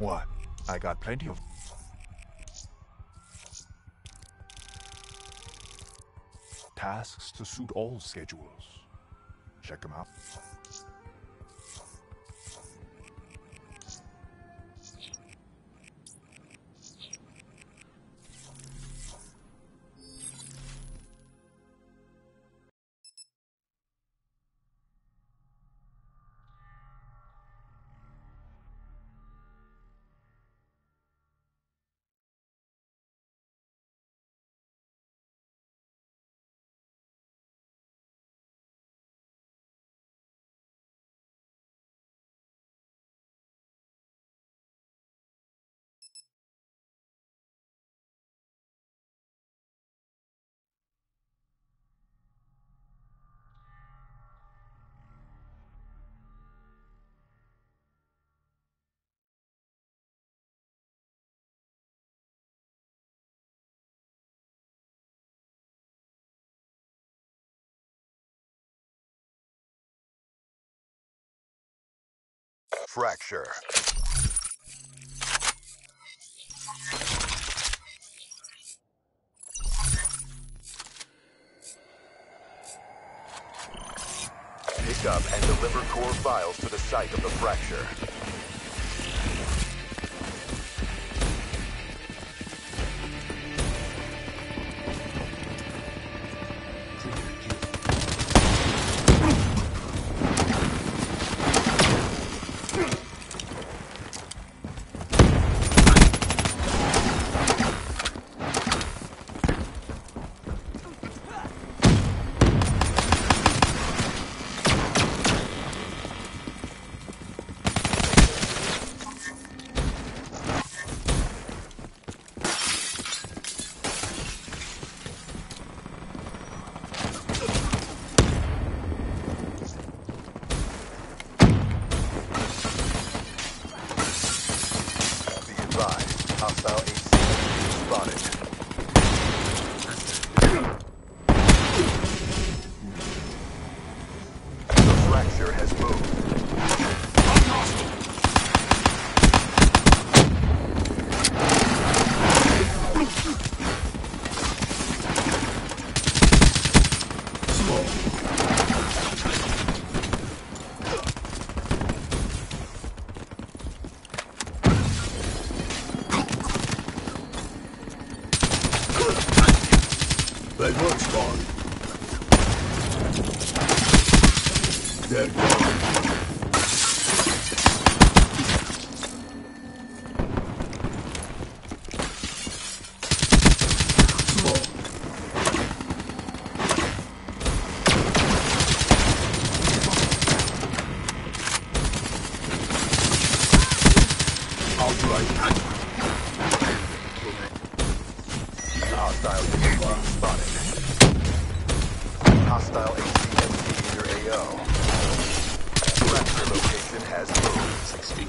What? I got plenty of. Tasks to suit all schedules. Check them out. Fracture. Pick up and deliver core files to the site of the fracture. Your AO. Fracture location has moved. Six feet.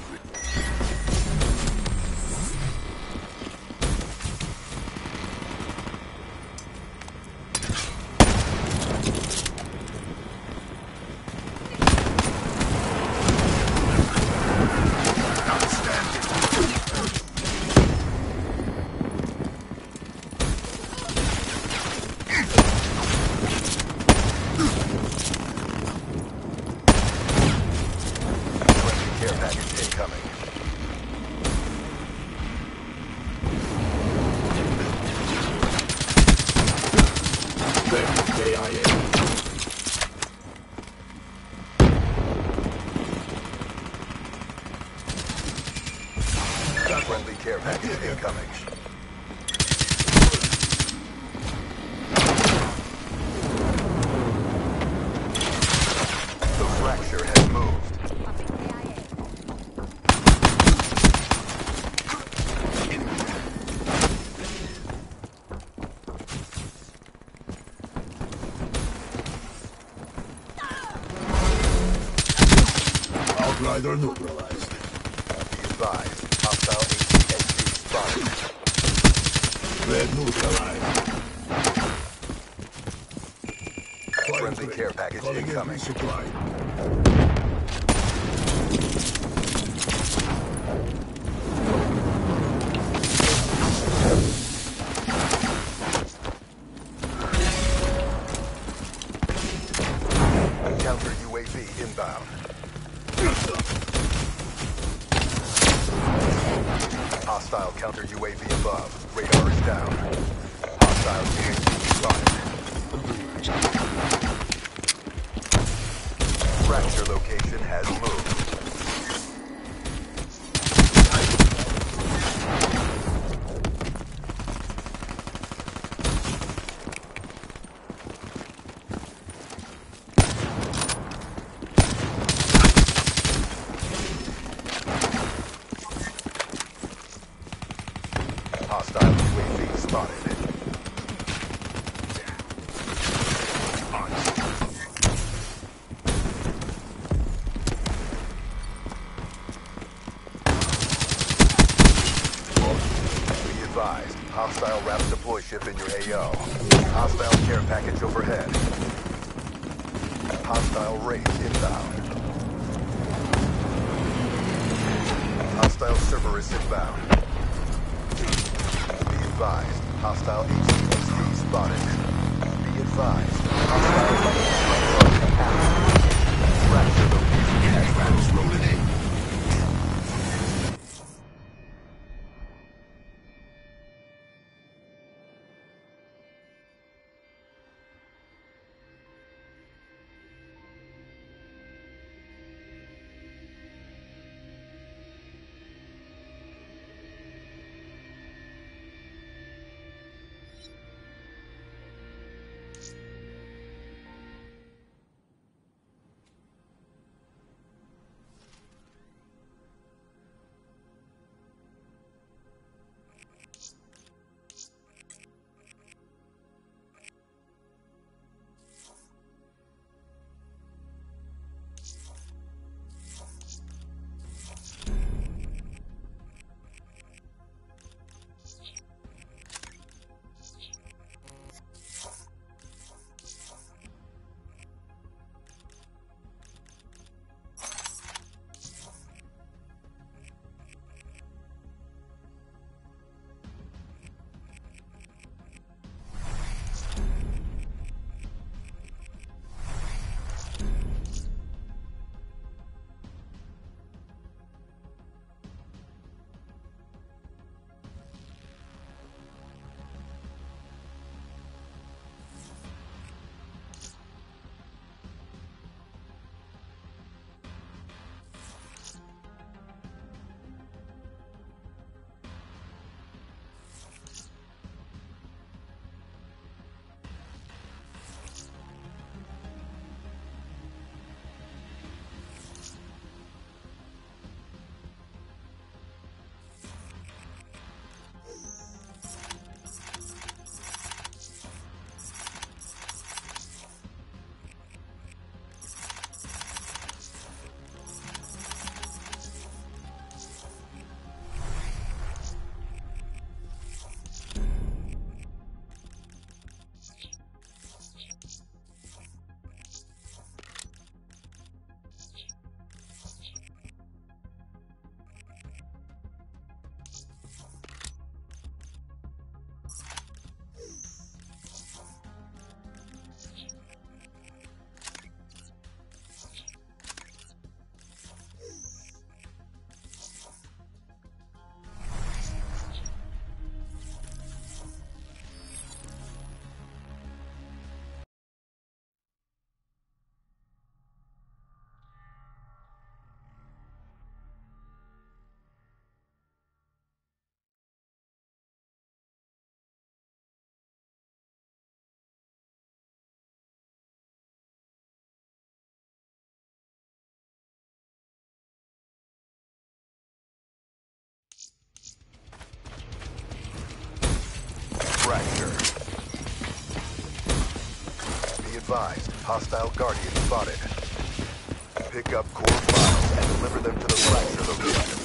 Friendly care package incoming. There, KIA. Friendly care package incoming. Threat neutralized. Friendly care package Calling incoming. Supply. Counter UAV inbound. Hostile counter UAV above. Radar down. Hostile UAV spotted. Fracture location has moved. Hostile UAV spotted. Be advised, hostile rapid deploy ship in your AO. Hostile care package overhead. Hostile race inbound. Hostile Cerberus inbound. Be advised, hostile HCXD spotted. Be advised, hostile Fracture location moved. Rolling in. Advised, hostile Guardian spotted. Pick up core files and deliver them to the fracture location.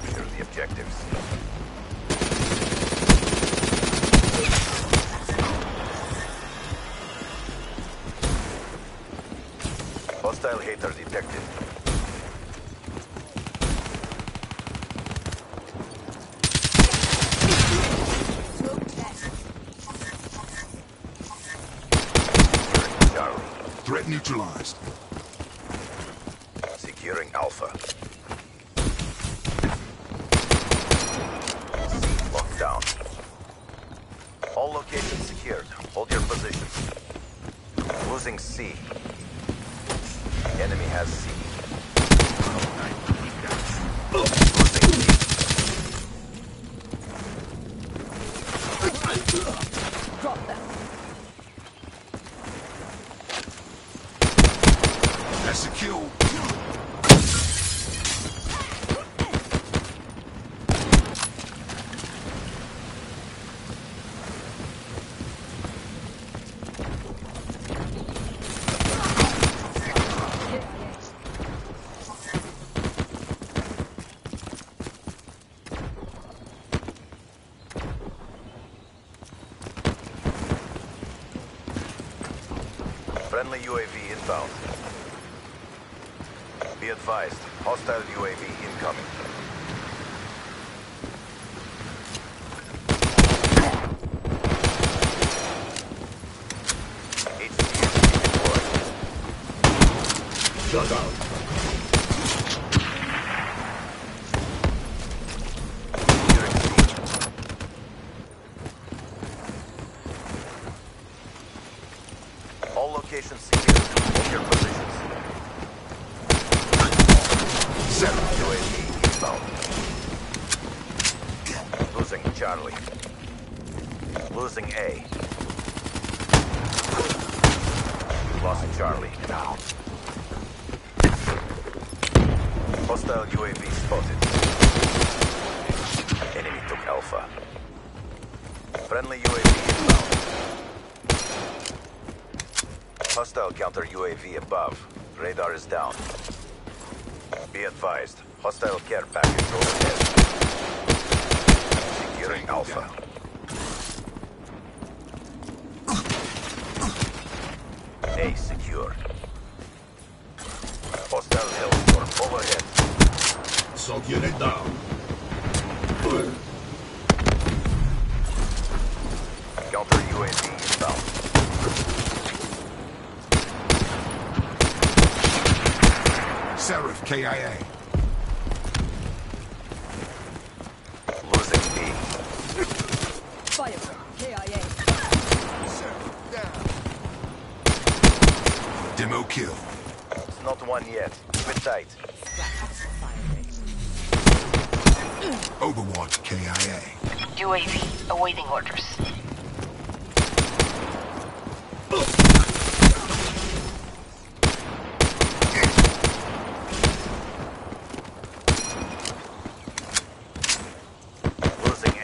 Capture the objectives. Hostile H.A.T.R. detected. Charlie. Threat neutralized. Securing Alpha. C locked down. All locations secured. Hold your positions. Losing C. Enemy has C. Losing C. Drop them. That's secure. Friendly UAV inbound. Be advised, hostile UAV incoming. Shut out. Securing C. All locations secured. Hold your positions. Seven. UAV inbound. Losing Charlie. Losing A. Lost Charlie. Now. Hostile UAV spotted. Enemy took Alpha. Friendly UAV inbound. Hostile counter UAV above. Radar is down. Be advised. Hostile care package overhead. Securing Alpha. A secured. Hostile Hellstorm overhead. Assault unit down. Counter UAV inbound. Seraph KIA. Losing B. Fire. KIA. Demo kill. It's not one yet. Keep it tight. Fire rate. Overwatch KIA. UAV awaiting orders.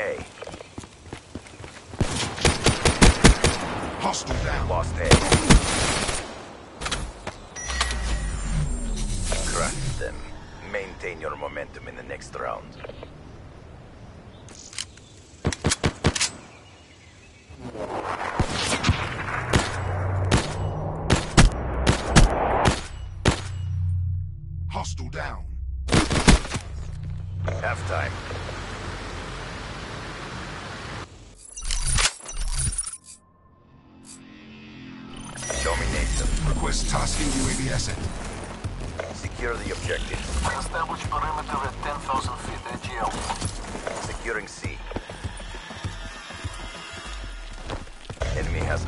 Losing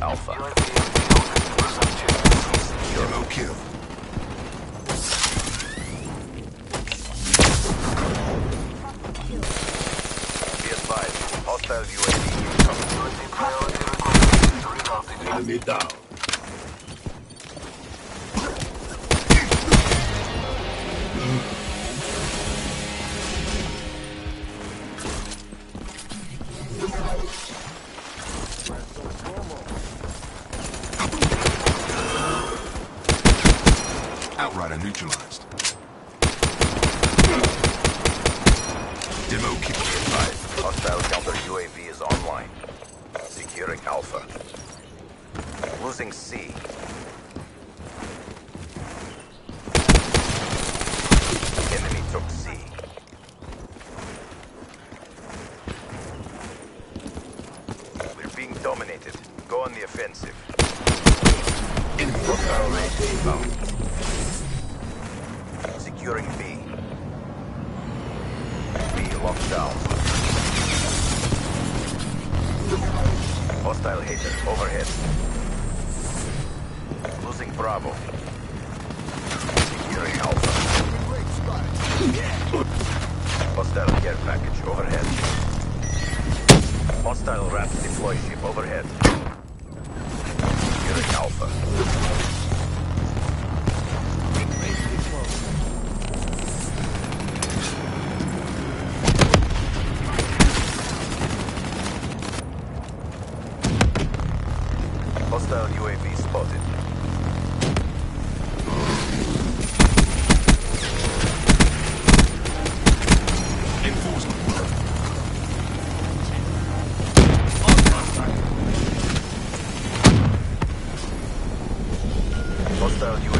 Alpha. Demo keeper advised. Hostile counter UAV is online. Securing Alpha. Losing C. Hostile care package overhead. Hostile RAP deploy ship overhead. Securing Alpha. Hostile UAV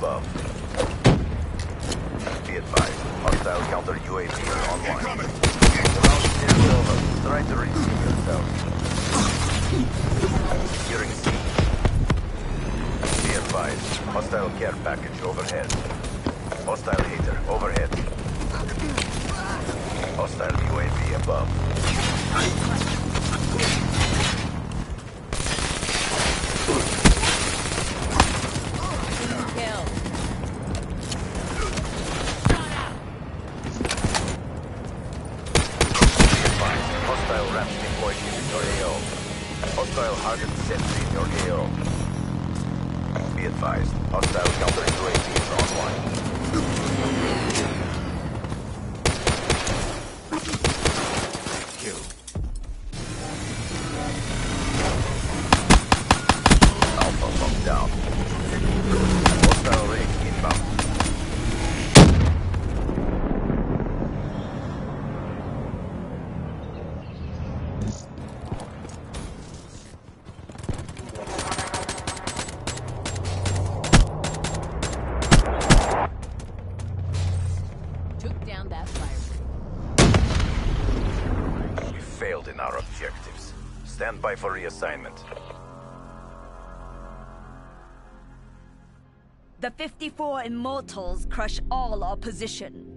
above. Be advised. Hostile counter UAV is online. Try to redeem yourself. Securing C. Be advised. Hostile care package overhead. RAP deployed in your AO. Hostile hardened sentry in your AO. Be advised. Hostile counter UAV is online. Objectives. Stand by for reassignment. The 54 Immortals crush all opposition.